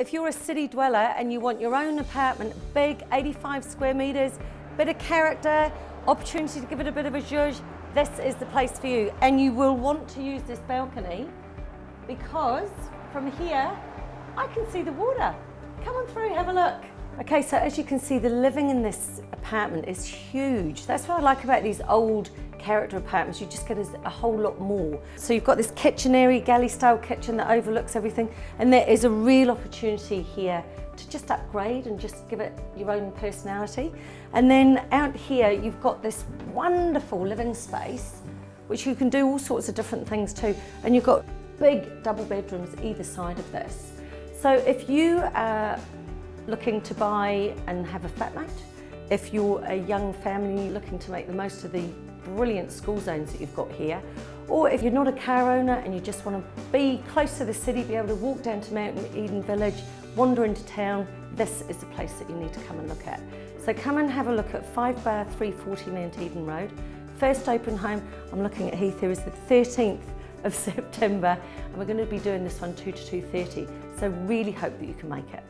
If you're a city dweller and you want your own apartment, big, 85 square metres, bit of character, opportunity to give it a bit of a zhuzh, this is the place for you. And you will want to use this balcony because from here, I can see the water. Come on through, have a look. Okay, so as you can see, the living in this apartment is huge. That's what I like about these old character apartments. You just get a, whole lot more. So you've got this kitchen area, galley style kitchen that overlooks everything. And there is a real opportunity here to just upgrade and just give it your own personality. And then out here, you've got this wonderful living space, which you can do all sorts of different things too. And you've got big double bedrooms either side of this. So if you are looking to buy and have a flatmate, if you're a young family looking to make the most of the brilliant school zones that you've got here, or if you're not a car owner and you just want to be close to the city, be able to walk down to Mount Eden Village, wander into town, this is the place that you need to come and look at. So come and have a look at 5 bar 340 Mount Eden Road. First open home, I'm looking at Heath here, is the 13th of September and we're going to be doing this one 2 to 2.30 so really hope that you can make it.